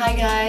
Hi guys.